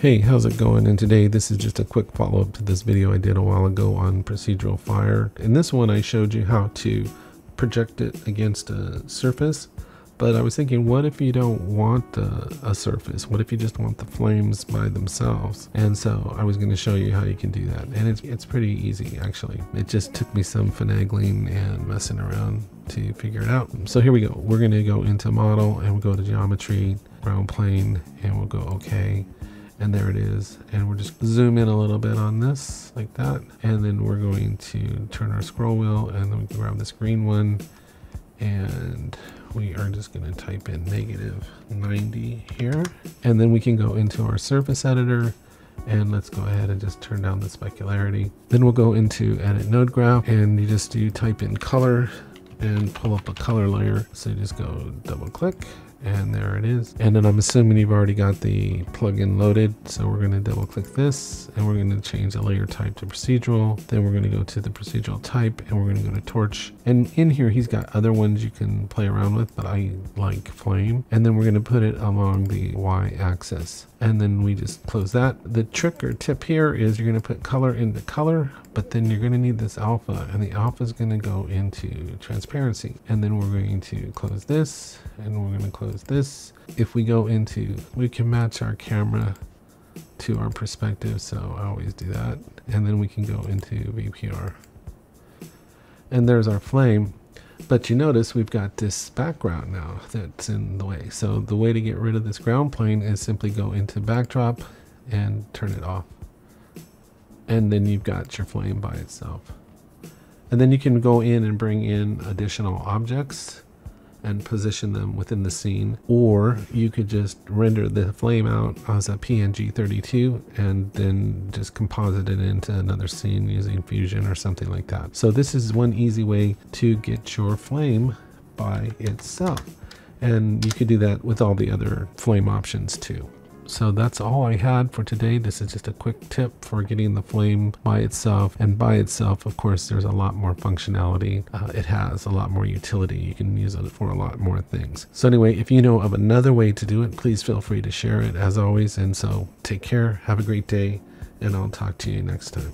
Hey, how's it going? And today this is just a quick follow-up to this video I did a while ago on procedural fire. In this one I showed you how to project it against a surface, but I was thinking what if you don't want a, a surface? What if you just want the flames by themselves? And so I was going to show you how you can do that. And it's, it's pretty easy actually. It just took me some finagling and messing around to figure it out. So here we go. We're going to go into model and we'll go to geometry, ground plane, and we'll go okay and there it is. And we'll just zoom in a little bit on this like that. And then we're going to turn our scroll wheel and then we can grab this green one. And we are just going to type in negative 90 here. And then we can go into our surface editor and let's go ahead and just turn down the specularity. Then we'll go into edit node graph and you just do type in color and pull up a color layer. So you just go double click and there it is. And then i'm assuming you've already got the plugin loaded. So we're going to double click this and we're going to change the layer type to procedural. Then we're going to go to the procedural type and we're going to go to torch. And in here he's got other ones you can play around with but i like flame. And then we're going to put it along the y axis and then we just close that. The trick or tip here is you're going to put color into color but then you're going to need this alpha and the alpha is going to go into transparency. And then we're going to close this and we're going to close this. If we go into we can match our camera to our perspective so I always do that. And then we can go into VPR and there's our flame but you notice we've got this background now that's in the way. So the way to get rid of this ground plane is simply go into backdrop and turn it off. And then you've got your flame by itself. And then you can go in and bring in additional objects and position them within the scene or you could just render the flame out as a PNG 32 and then just composite it into another scene using Fusion or something like that. So this is one easy way to get your flame by itself and you could do that with all the other flame options too. So that's all I had for today. This is just a quick tip for getting the flame by itself. And by itself, of course, there's a lot more functionality. Uh, it has a lot more utility. You can use it for a lot more things. So anyway, if you know of another way to do it, please feel free to share it as always. And so take care, have a great day, and I'll talk to you next time.